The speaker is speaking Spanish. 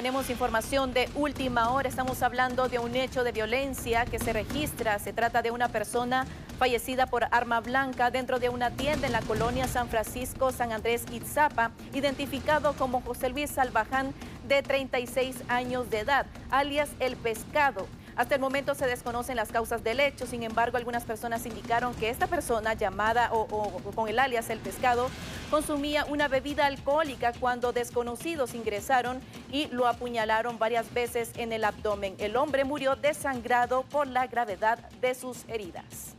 Tenemos información de última hora, estamos hablando de un hecho de violencia que se registra. Se trata de una persona fallecida por arma blanca dentro de una tienda en la colonia San Francisco, San Andrés, Itzapa, identificado como José Luis Salvaján, de 36 años de edad, alias El Pescado. Hasta el momento se desconocen las causas del hecho, sin embargo algunas personas indicaron que esta persona llamada o, con el alias El Pescado consumía una bebida alcohólica cuando desconocidos ingresaron y lo apuñalaron varias veces en el abdomen. El hombre murió desangrado por la gravedad de sus heridas.